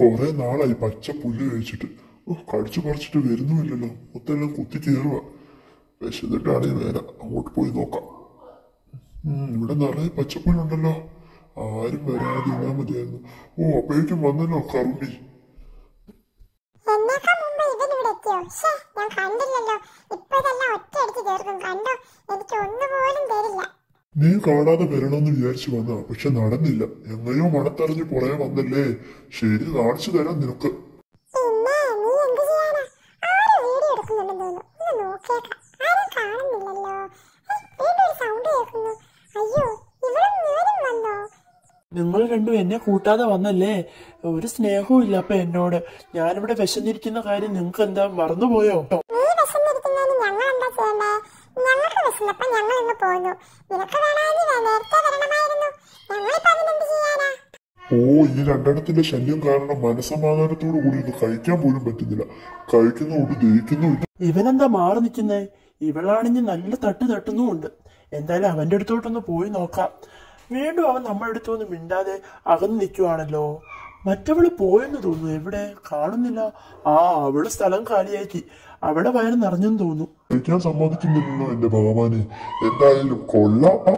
കുറെ നാളായി പച്ച പുല്ല് കഴിച്ചിട്ട്. ഓ, കടിച്ചു പറിച്ചിട്ട് വരുന്നുമില്ലല്ലോ. മൊത്തെല്ലാം കുത്തി കയറുക വിശന്നിട്ടാണ് നേരെ അങ്ങോട്ട് പോയി നോക്കാം. ഇവിടെ നിറയെ പച്ചപ്പുല്ലുണ്ടല്ലോ. ആരും വരാതെ ഇരുന്നാ മതിയായിരുന്നു. ഓ അപ്പോഴേക്കും വന്നല്ലോ എത്തിയോ? ഞാൻ കണ്ടില്ലല്ലോ. ഇപ്പൊ ഇതെല്ലാം ഒറ്റയടിക്ക് തീർക്കും കണ്ടോ? എനിക്ക് തരില്ല നീ കാണാതെ വരണമെന്ന് വിചാരിച്ചു വന്ന പക്ഷെ നടന്നില്ല. എങ്ങനെയോ മണത്തറിഞ്ഞ് പുറകെ വന്നല്ലേ? ശരി കാണിച്ചു തരാം നിനക്ക്. പിന്നെ നീ എന്ത് ചെയ്യാനാ? ആരും വീഡിയോ എടുക്കുന്നുണ്ടെന്ന് തോന്നുന്നു. ഒന്ന് നോക്കിയേക്കാം. ആരും കാണുന്നില്ലല്ലോ. ഏയ്, ഒരു സൗണ്ട് കേൾക്കുന്നു. അയ്യോ ഇവിടെ മുഴുവനും വന്നോ? നിങ്ങൾ രണ്ടും എന്നെ കൂട്ടാതെ വന്നല്ലേ? ഒരു സ്നേഹവും ഇല്ല അപ്പൊ എന്നോട്. ഞാനിവിടെ വിശന്നിരിക്കുന്ന കാര്യം നിങ്ങൾക്ക് എന്താ മറന്നുപോയോ? നീ വിശന്നിരിക്കുന്നതിന് ഞങ്ങൾ എന്താ ചെയ്യണ്ടേ? വിശന്നപ്പോ ഞങ്ങൾ ഇന്ന് പോന്നു. നിനക്ക് വേണമെങ്കിൽ നേരത്തെ വരണമായിരുന്നു. ഞങ്ങളിപ്പോ അതിനെന്ത് ചെയ്യാനാ? ഓ ഈ രണ്ടെണ്ണത്തിന്റെ ശല്യം കാരണം മനസമാധാനത്തോടു കൂടി ഒന്ന് കഴിക്കാൻ പോലും പറ്റുന്നില്ല. കഴിക്കുന്നോട്ട് ദഹിക്കുന്നുമില്ല ഇവനെന്താ മാറി നിൽക്കുന്നേ ഇവളാണെങ്കിൽ നല്ല തട്ട് തട്ടുന്നുമുണ്ട്. എന്തായാലും അവന്റെ അടുത്തോട്ടൊന്ന് പോയി നോക്കാം. വീണ്ടും അവൻ നമ്മുടെ അടുത്തൊന്നും മിണ്ടാതെ അകന്ന് നിൽക്കുവാണല്ലോ. മറ്റവൾ പോയെന്ന് തോന്നുന്നു. എവിടെ? കാണുന്നില്ല. ആ അവൾ സ്ഥലം കാലിയാക്കി. അവിടെ വയറ് നിറഞ്ഞെന്ന് തോന്നുന്നു. ഞാൻ സമ്മതിക്കുന്നില്ലല്ലോ എന്റെ ഭഗവാനെ. എന്തായാലും കൊള്ളാം.